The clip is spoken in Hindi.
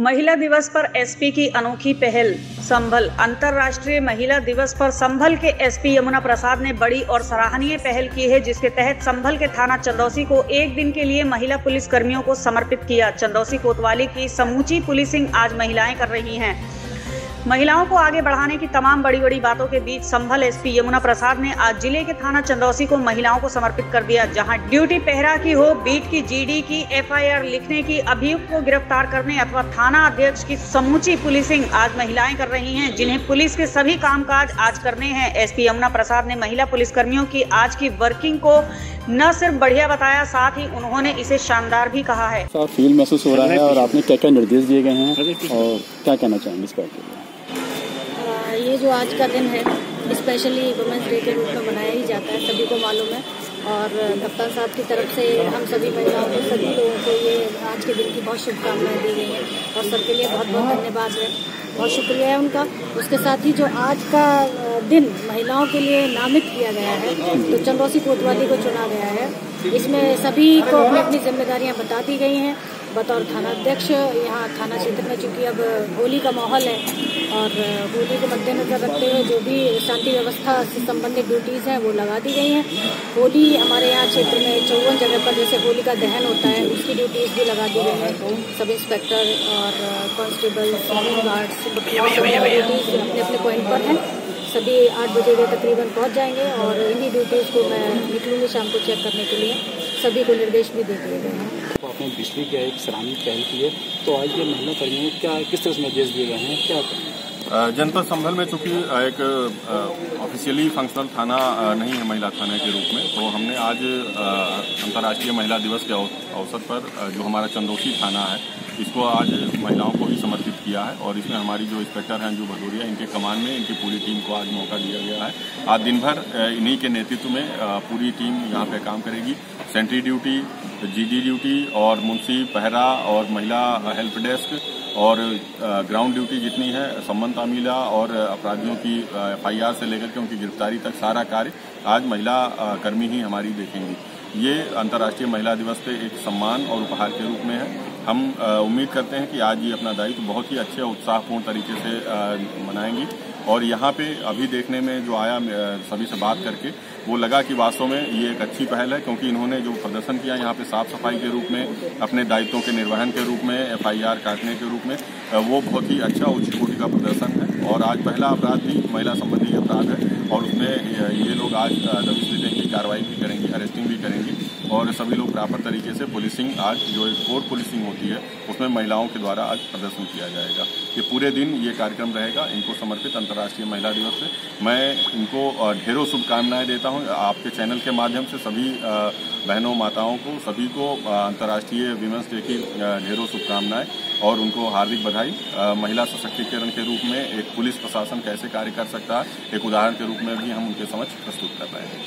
महिला दिवस पर एसपी की अनोखी पहल, संभल। अंतर्राष्ट्रीय महिला दिवस पर संभल के एसपी यमुना प्रसाद ने बड़ी और सराहनीय पहल की है, जिसके तहत संभल के थाना चंदौसी को एक दिन के लिए महिला पुलिस कर्मियों को समर्पित किया। चंदौसी कोतवाली की समूची पुलिसिंग आज महिलाएँ कर रही हैं। महिलाओं को आगे बढ़ाने की तमाम बड़ी बड़ी बातों के बीच संभल एसपी यमुना प्रसाद ने आज ज़िले के थाना चंदौसी को महिलाओं को समर्पित कर दिया जहाँ ड्यूटी पहरा की हो बीट की जीडी की एफआईआर लिखने की अभियुक्त को गिरफ़्तार करने अथवा थाना अध्यक्ष की समूची पुलिसिंग आज महिलाएँ कर रही है जिन्हें पुलिस के सभी कामकाज आज करने हैं। एसपी यमुना प्रसाद ने महिला पुलिसकर्मियों की आज की वर्किंग को न सिर्फ़ बढ़िया बताया साथ ही उन्होंने इसे शानदार भी कहा है। फील महसूस हो रहा है और आपने क्या क्या निर्देश दिए गए हैं और क्या कहना चाहेंगे इस बात के लिए ये जो आज का दिन है स्पेशली वुमेंस डे के रूप में मनाया ही जाता है, सभी को मालूम है। और कप्तान साहब की तरफ़ से हम सभी महिलाओं को, सभी लोगों को ये आज के दिन की बहुत शुभकामनाएँ दी गई हैं। और सबके लिए बहुत बहुत धन्यवाद है। बहुत शुक्रिया है उनका। उसके साथ ही जो आज का दिन महिलाओं के लिए नामित किया गया है तो चंदौसी कोतवाली को चुना गया है। इसमें सभी को अपनी अपनी जिम्मेदारियाँ बता दी गई हैं। बतौर थाना अध्यक्ष यहाँ थाना क्षेत्र में चूँकि अब होली का माहौल है और होली को मद्देनजर रखते हुए जो भी शांति व्यवस्था से संबंधित ड्यूटीज़ हैं, वो लगा दी गई हैं। होली हमारे यहाँ क्षेत्र में चौवन जगह पर जैसे होली का दहन होता है, उसकी ड्यूटीज़ भी लगा दी गई हैं। सब इंस्पेक्टर और कांस्टेबल गार्ड्स ड्यूटीज़ अपने अपने पॉइंट पर हैं। सभी आठ बजे के तकरीबन पहुँच जाएँगे और इन्हीं ड्यूटीज़ को मैं निकलूँगी शाम को चेक करने के लिए सभी को निर्देश भी दे दिए गए हैं। तो आपने बिजली का एक सराहनीय पहल की है तो आज ये महिला कर्मियों को क्या किस तरह से निर्देश दिए गए हैं क्या जनपद संभल में चूँकि एक ऑफिशियली फंक्शनल थाना नहीं है महिला थाने के रूप में तो हमने आज अंतर्राष्ट्रीय महिला दिवस के अवसर पर जो हमारा चंदोसी थाना है इसको आज महिलाओं को ही समर्पित किया है और इसमें हमारी जो इंस्पेक्टर हैं, जो भदौरिया, इनके कमान में, इनकी पूरी टीम को आज मौका दिया गया है। आज दिन भर इन्हीं के नेतृत्व में पूरी टीम यहाँ पे काम करेगी। सेंट्री ड्यूटी जीडी ड्यूटी और मुंशी, पहरा और महिला हेल्प डेस्क और ग्राउंड ड्यूटी जितनी है, संबंध तामीला और अपराधियों की एफआईआर से लेकर के उनकी गिरफ्तारी तक सारा कार्य आज महिला कर्मी ही हमारी देखेंगी। ये अंतर्राष्ट्रीय महिला दिवस पे एक सम्मान और उपहार के रूप में है। हम उम्मीद करते हैं कि आज ये अपना दायित्व बहुत ही अच्छे उत्साहपूर्ण तरीके से मनाएँगी। और यहाँ पे अभी देखने में जो आया सभी से बात करके, वो लगा कि वास्तव में ये एक अच्छी पहल है, क्योंकि इन्होंने जो प्रदर्शन किया, यहाँ पे साफ़ सफ़ाई के रूप में, अपने दायित्वों के निर्वहन के रूप में, एफआईआर काटने के रूप में वो बहुत ही अच्छा उच्च कोटि का प्रदर्शन है। और आज पहला अपराध भी महिला संबंधी अपराध है, और उसमें ये लोग आज दबिश देंगे कार्रवाई भी करेंगी अरेस्टिंग भी करेंगी और सभी लोग प्रॉपर तरीके से पुलिसिंग आज जो एक कोर्ट पुलिसिंग होती है, उसमें महिलाओं के द्वारा आज प्रदर्शन किया जाएगा। ये पूरे दिन ये कार्यक्रम रहेगा। इनको समर्पित अंतर्राष्ट्रीय महिला दिवस पे मैं इनको ढेरों शुभकामनाएँ देता हूँ। आपके चैनल के माध्यम से सभी बहनों, माताओं को, सभी को अंतर्राष्ट्रीय विमेंस डे की ढेरों शुभकामनाएँ और उनको हार्दिक बधाई। महिला सशक्तिकरण के रूप में एक पुलिस प्रशासन कैसे कार्य कर सकता है, एक उदाहरण के रूप में भी हम उनके समझ प्रस्तुत कर रहे हैं।